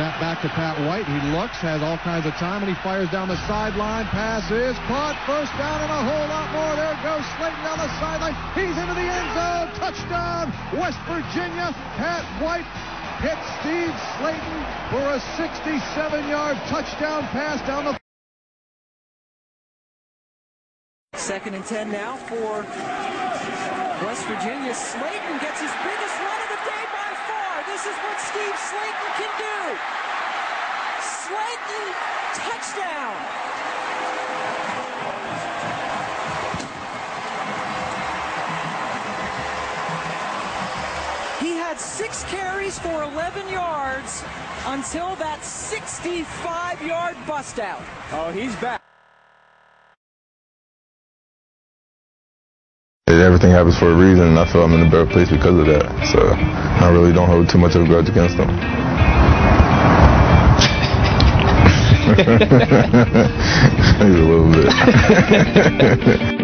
Snap back to Pat White. He looks, has all kinds of time, and he fires down the sideline. Pass is caught. First down and a whole lot more. There goes Slaton down the sideline. He's into the end zone. Touchdown, West Virginia. Pat White hits Steve Slaton for a 67-yard touchdown pass down the Second and 10 now for West Virginia. Slaton gets his biggest run of the day by far. This is what Steve Slaton can do. Slaton, touchdown. He had six carries for 11 yards until that 65-yard bust out. Oh, he's back. Everything happens for a reason, and I feel I'm in a better place because of that. So I really don't hold too much of a grudge against them. Maybe a little bit.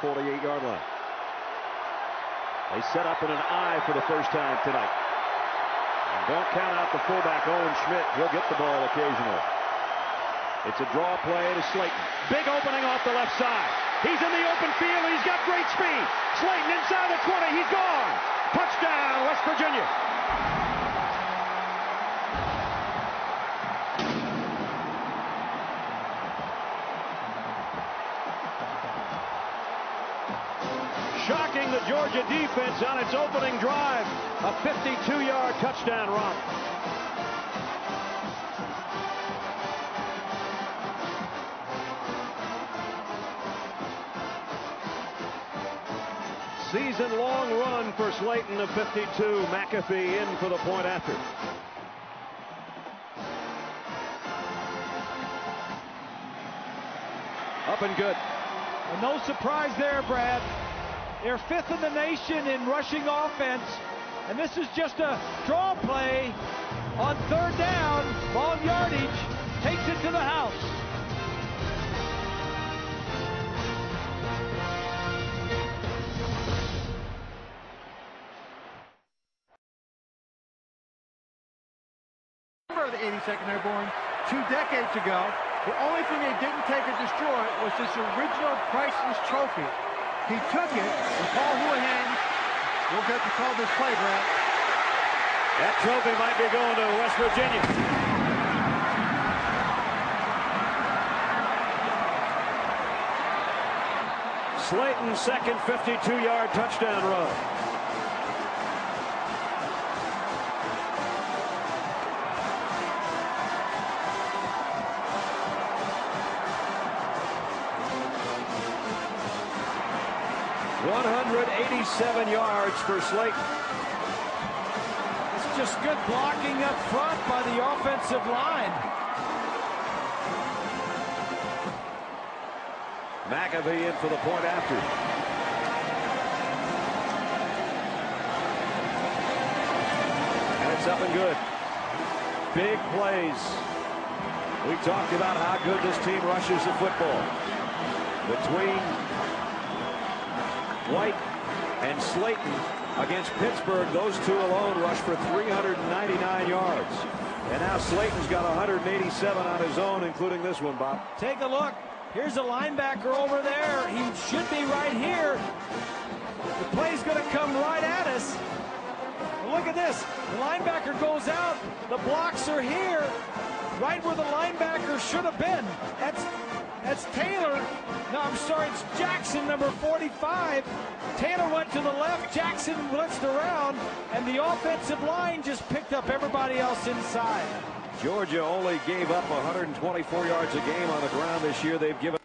48-yard line. They set up in an I for the first time tonight. And don't count out the fullback Owen Schmitt. He'll get the ball occasionally. It's a draw play to Slaton. Big opening off the left side. He's in the open field. He's got great speed. Slaton inside the 20. He's gone. Touchdown, West Virginia. Shocking the Georgia defense on its opening drive. A 52-yard touchdown run. Season-long run for Slaton of 52. McAfee in for the point after. Up and good. And no surprise there, Brad. They're fifth in the nation in rushing offense. And this is just a draw play on third down. Long yardage. Takes it to the house. member of the 82nd Airborne two decades ago. The only thing they didn't take or destroy was this original priceless trophy. He took it, and Paul Hoolahan will get to call this play, Brad. That trophy might be going to West Virginia. Slaton's second 52-yard touchdown run. 87 yards for Slaton. It's just good blocking up front by the offensive line. McAfee in for the point after. It's up and good. Big plays. We talked about how good this team rushes the football. Between White and Slaton against Pittsburgh, those two alone rushed for 399 yards. And now Slaton's got 187 on his own, including this one, Bob. Take a look. Here's a linebacker over there. He should be right here. The play's going to come right at us. Look at this. The linebacker goes out. The blocks are here, right where the linebacker should have been. That's that's Taylor. No, I'm sorry, it's Jackson, number 45. Taylor went to the left. Jackson blitzed around, and the offensive line just picked up everybody else inside. Georgia only gave up 124 yards a game on the ground this year. They've given